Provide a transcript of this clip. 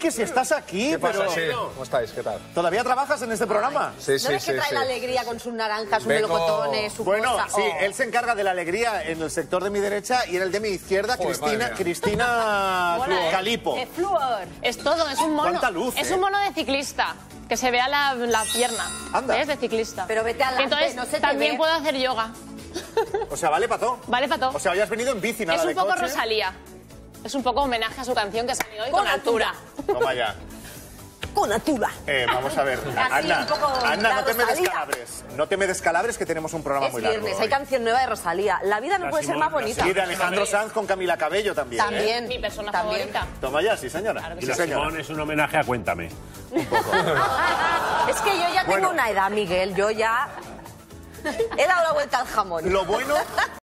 que si estás aquí, ¿Qué pasa? pero... Sí, ¿Cómo estáis? ¿Qué tal? ¿Todavía trabajas en este programa? Sí, ¿No sí, ves que sí. trae sí. la alegría con sus naranjas, sus Vengo- melocotones, su Bueno, cosa? sí, Oh. él se encarga de la alegría en el sector de mi derecha y en el de mi izquierda, Joder, Cristina. Cristina ¿eh? Calipo. Es flúor. Es todo, es un mono. Cuánta luz, es ¿eh? un mono de ciclista. Que se vea la, la pierna. Anda. ¿Ves? De ciclista. Pero vete adelante, Entonces, no se te también ve. puedo hacer yoga. O sea, vale para todo. Vale, Pato. O sea, hoy has venido en bici, nada es un de poco coche. Rosalía. Es un poco homenaje a su canción que salió hoy Con con, altura. Toma ya. Con altura. Eh, vamos a ver. Un poco anda, la no te me descalabres. No te me descalabres que tenemos un programa Es muy largo. viernes, hoy. hay canción nueva de Rosalía. La vida no puede ser más bonita. Y de Alejandro Sanz con Camila Cabello también. ¿eh? También. Mi persona También. favorita. Toma ya, sí, señora. Claro Sí, sí. señora. Simón es un homenaje a Cuéntame. Es que yo ya Bueno. tengo una edad, Miguel. Yo ya he dado la vuelta al jamón. Lo bueno,